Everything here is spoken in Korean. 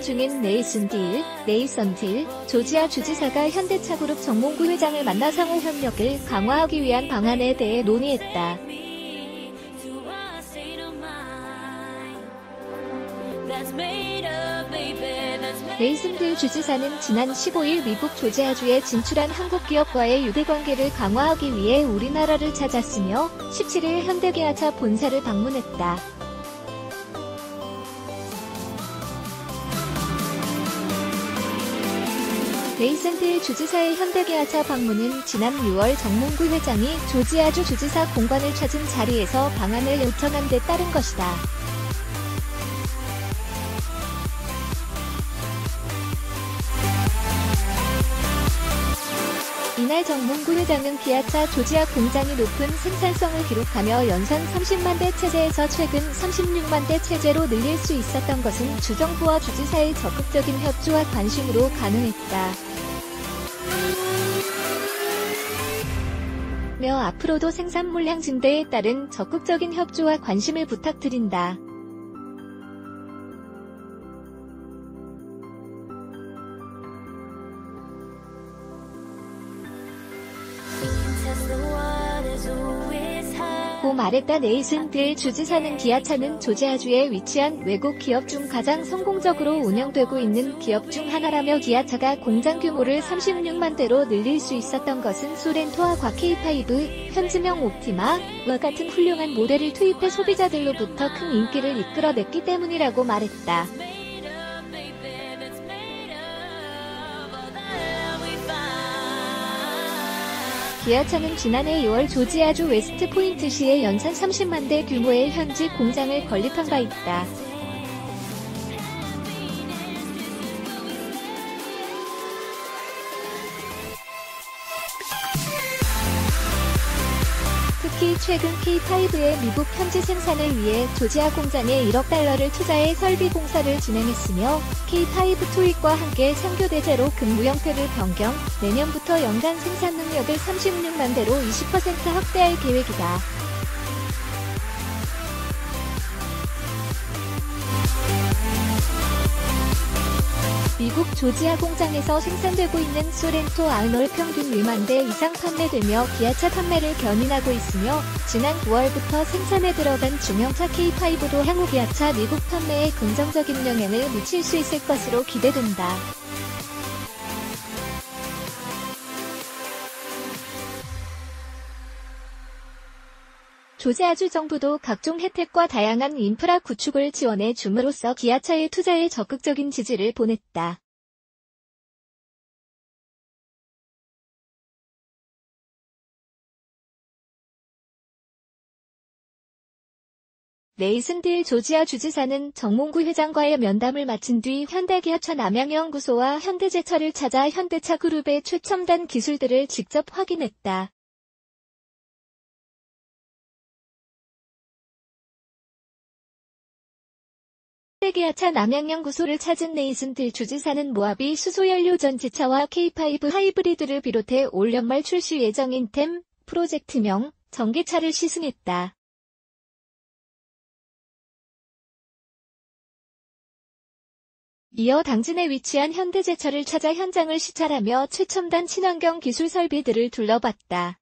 중인 네이슨 딜, 네이선 딜, 조지아 주지사가 현대차그룹 정몽구 회장을 만나 상호 협력을 강화하기 위한 방안에 대해 논의했다. 네이슨 딜 주지사는 지난 15일 미국 조지아주에 진출한 한국 기업과의 유대관계를 강화하기 위해 우리나라를 찾았으며 17일 현대기아차 본사를 방문했다. 레이센트의 주지사의 현대기아차 방문은 지난 6월 정몽구 회장이 조지아주 주지사 공관을 찾은 자리에서 방안을 요청한 데 따른 것이다. 정몽구 회장은 기아차 조지아 공장이 높은 생산성을 기록하며 연산 30만 대 체제에서 최근 36만 대 체제로 늘릴 수 있었던 것은 주정부와 주지사의 적극적인 협조와 관심으로 가능했다. 며 앞으로도 생산 물량 증대에 따른 적극적인 협조와 관심을 부탁드린다. 고 말했다 네이슨 딜 주지사는 기아차는 조지아주에 위치한 외국 기업 중 가장 성공적으로 운영되고 있는 기업 중 하나라며 기아차가 공장 규모를 36만 대로 늘릴 수 있었던 것은 소렌토와 과K5, 현지명 옵티마와 같은 훌륭한 모델을 투입해 소비자들로부터 큰 인기를 이끌어냈기 때문이라고 말했다. 기아차는 지난해 2월 조지아주 웨스트 포인트시에 연산 30만 대 규모의 현지 공장을 건립한 바 있다. 특히 최근 K5의 미국 현지 생산을 위해 조지아 공장에 1억 달러를 투자해 설비 공사를 진행했으며 K5 투입과 함께 삼교대제로 근무 형태를 변경, 내년부터 연간 생산 능력을 36만 대로 20% 확대할 계획이다. 미국 조지아 공장에서 생산되고 있는 소렌토 아우널 평균 1만 대 이상 판매되며 기아차 판매를 견인하고 있으며 지난 9월부터 생산에 들어간 중형차 K5도 향후 기아차 미국 판매에 긍정적인 영향을 미칠 수 있을 것으로 기대된다. 조지아주 정부도 각종 혜택과 다양한 인프라 구축을 지원해 줌으로써 기아차의 투자에 적극적인 지지를 보냈다. 레이슨 딜 조지아 주지사는 정몽구 회장과의 면담을 마친 뒤 현대기아차 남양연구소와 현대제철을 찾아 현대차 그룹의 최첨단 기술들을 직접 확인했다. 현대기아차 남양연구소를 찾은 네이슨딜 주지사는 모하비 수소연료 전지차와 K5 하이브리드를 비롯해 올 연말 출시 예정인 템 프로젝트명 전기차를 시승했다. 이어 당진에 위치한 현대제철을 찾아 현장을 시찰하며 최첨단 친환경 기술 설비들을 둘러봤다.